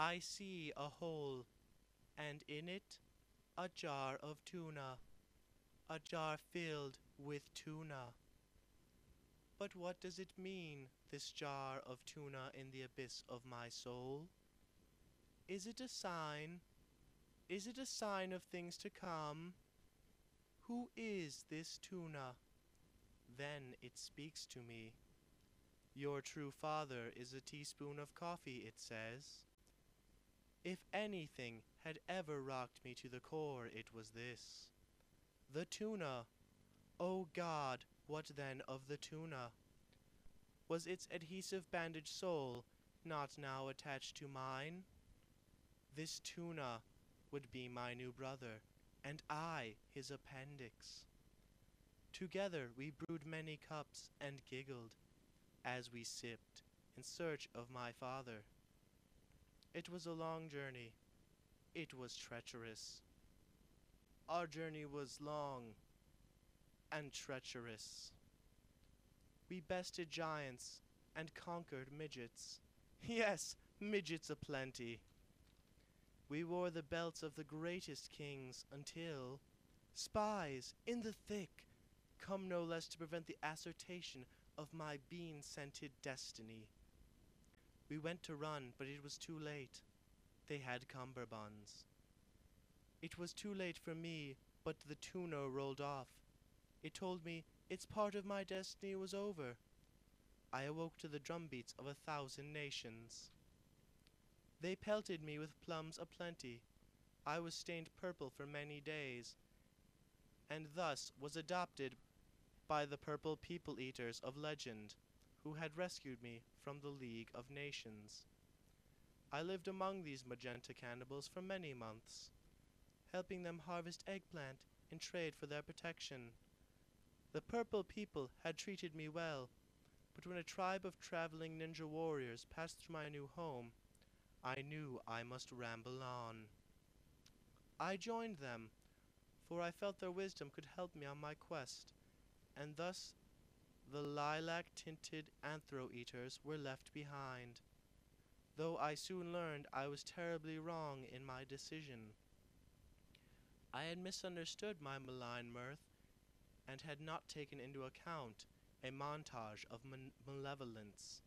I see a hole, and in it a jar of tuna, a jar filled with tuna. But what does it mean, this jar of tuna in the abyss of my soul? Is it a sign? Is it a sign of things to come? Who is this tuna? Then it speaks to me. Your true father is a teaspoon of coffee, it says. If anything had ever rocked me to the core, it was this. The tuna. O God, what then of the tuna? Was its adhesive bandaged soul not now attached to mine? This tuna would be my new brother, and I his appendix. Together we brewed many cups and giggled as we sipped in search of my father. It was a long journey. It was treacherous. Our journey was long and treacherous. We bested giants and conquered midgets. Yes, midgets aplenty. We wore the belts of the greatest kings until spies in the thick come no less to prevent the assertion of my bean scented destiny. We went to run, but it was too late. They had cummerbunds. It was too late for me, but the tuna rolled off. It told me its part of my destiny was over. I awoke to the drumbeats of a thousand nations. They pelted me with plums aplenty. I was stained purple for many days, and thus was adopted by the purple people eaters of legend, who had rescued me from the League of Nations. I lived among these magenta cannibals for many months, helping them harvest eggplant in trade for their protection. The purple people had treated me well, but when a tribe of traveling ninja warriors passed through my new home, I knew I must ramble on. I joined them, for I felt their wisdom could help me on my quest, and thus the lilac-tinted anthro-eaters were left behind, though I soon learned I was terribly wrong in my decision. I had misunderstood my malign mirth, and had not taken into account a montage of malevolence.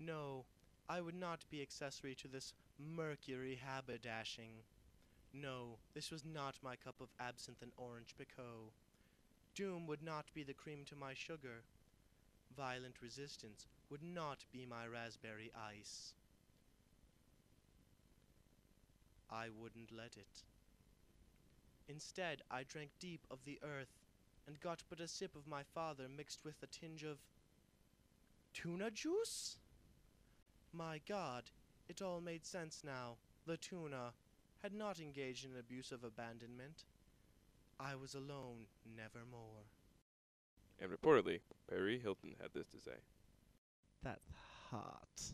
No, I would not be accessory to this mercury haberdashing. No, this was not my cup of absinthe and orange pekoe. Doom would not be the cream to my sugar. Violent resistance would not be my raspberry ice. I wouldn't let it. Instead, I drank deep of the earth, and got but a sip of my father mixed with a tinge of tuna juice? My God, it all made sense now. The tuna had not engaged in abusive abandonment. I was alone nevermore. And reportedly, Paris Hilton had this to say. That's hot.